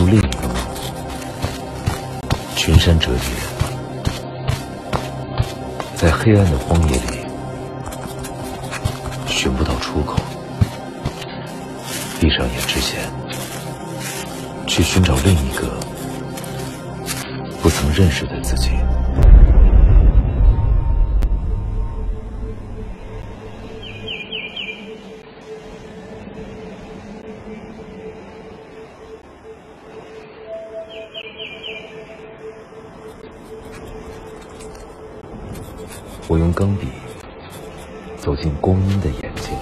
住另一个梦，群山折叠，在黑暗的荒野里寻不到出口，闭上眼之前，去寻找另一个不曾认识的自己。我用钢笔走进光阴的眼睛，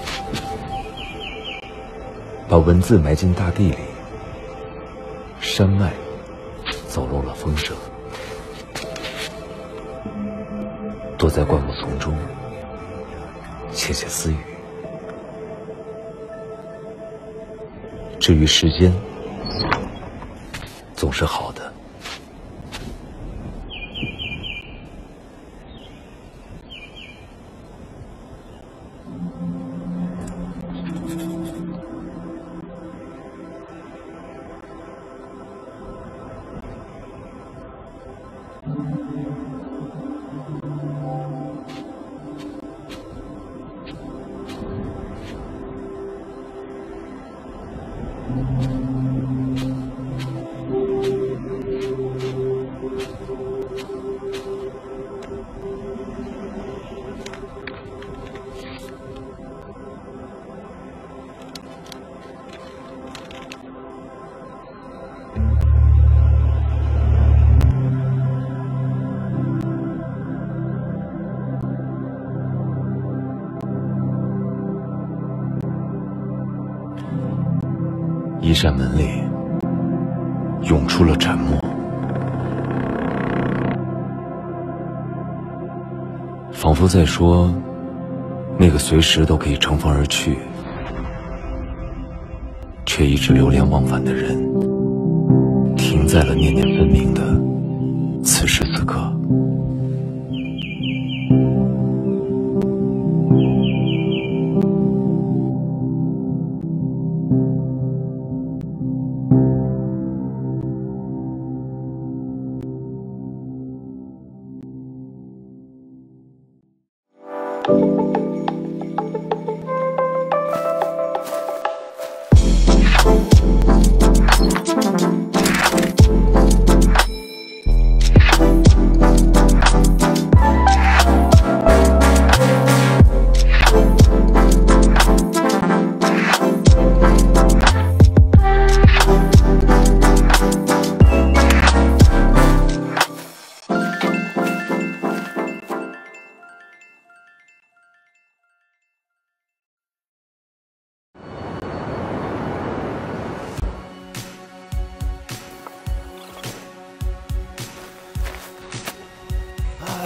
把文字埋进大地里，山脉走漏了风声，躲在灌木丛中窃窃私语。至于时间，总是好的。一扇门里涌出了沉默，仿佛在说：“那个随时都可以乘风而去，却一直流连忘返的人，停在了念念分明的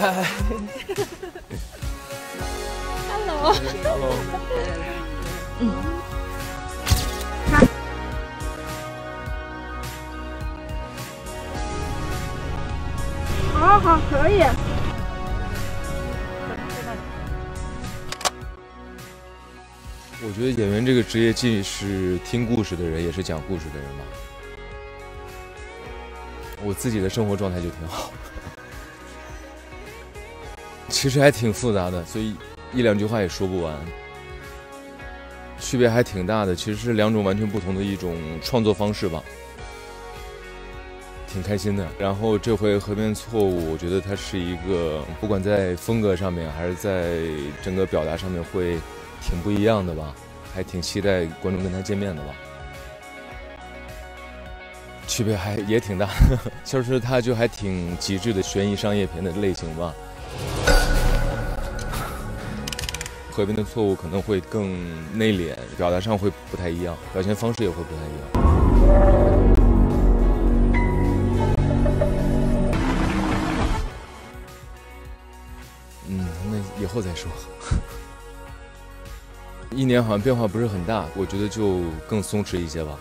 好好，可以。我觉得演员这个职业既是听故事的人，也是讲故事的人吧。我自己的生活状态就挺好，其实还挺复杂的，所以一两句话也说不完。区别还挺大的，其实是两种完全不同的一种创作方式吧，挺开心的。然后这回《河边错误》，我觉得它是一个不管在风格上面，还是在整个表达上面会挺不一样的吧，还挺期待观众跟他见面的吧。区别还也挺大，就是它就还挺极致的悬疑商业片的类型吧。河边的错误可能会更内敛，表达上会不太一样，表现方式也会不太一样。嗯，那以后再说。一年好像变化不是很大，我觉得就更松弛一些吧。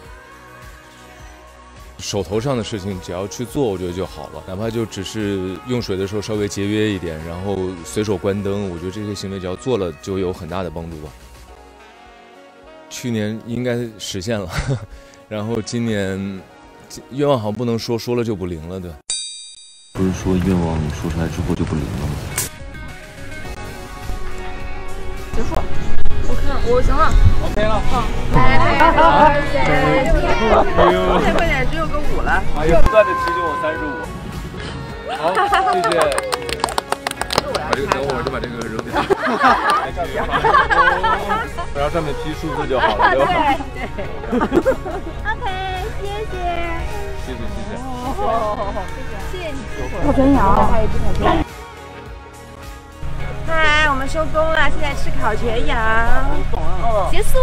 手头上的事情只要去做，我觉得就好了。哪怕就只是用水的时候稍微节约一点，然后随手关灯，我觉得这些行为只要做了，就有很大的帮助吧。去年应该实现了，然后今年愿望好像不能说，说了就不灵了，对吧？不是说愿望说出来之后就不灵了吗？结束。我看我行了。OK 了。好。快点，只有个五了。哎呦，不断的提醒我三十五。好，谢。谢。把这个等会儿就把这个扔掉。然后上面批数字就好了，对？对。OK，谢谢。谢谢。谢谢。哦，谢。谢你。烤全羊。嗨，我们收工了，现在吃烤全羊。结束。